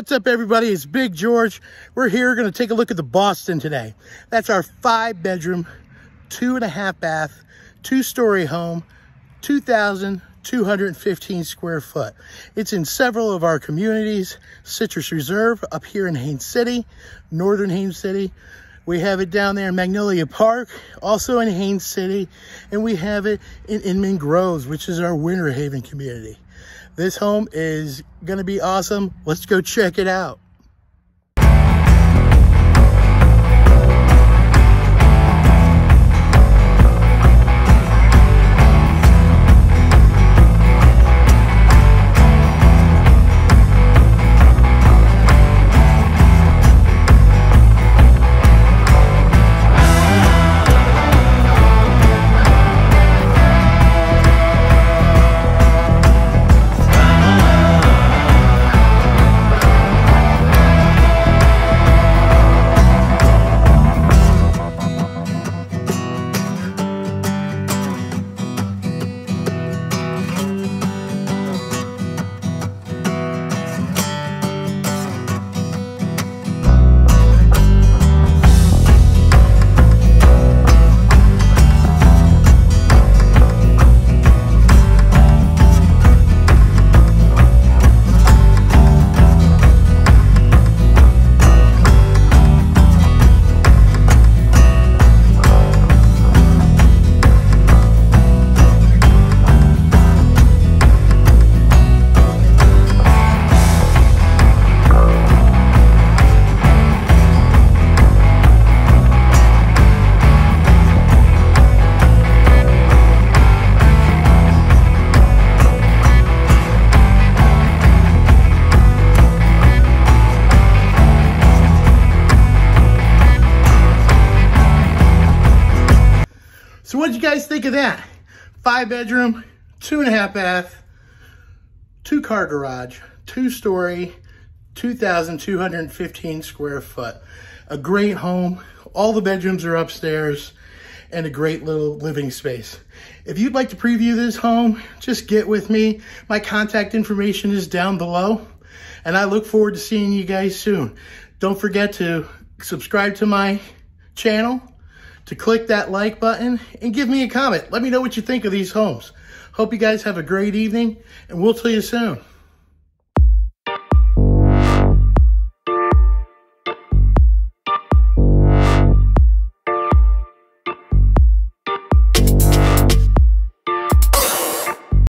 What's up, everybody? It's Big George. We're here going to take a look at the Boston today. That's our five bedroom, two and a half bath, two story home, 2,215 square foot. It's in several of our communities, Citrus Reserve up here in Haines City, Northern Haines City. We have it down there in Magnolia Park, also in Haines City, and we have it in Inman Groves, which is our Winter Haven community. This home is going to be awesome. Let's go check it out. So what would you guys think of that? Five bedroom, two and a half bath, two car garage, two story, 2,215 square foot. A great home. All the bedrooms are upstairs and a great little living space. If you'd like to preview this home, just get with me. My contact information is down below and I look forward to seeing you guys soon. Don't forget to subscribe to my channel to click that like button and give me a comment. Let me know what you think of these homes. Hope you guys have a great evening and we'll see you soon.